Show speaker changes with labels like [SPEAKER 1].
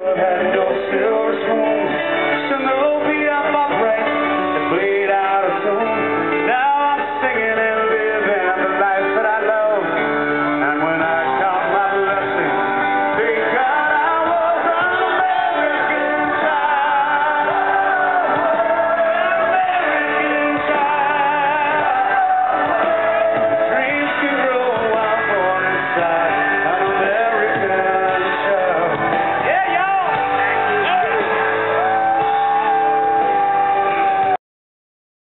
[SPEAKER 1] Yeah.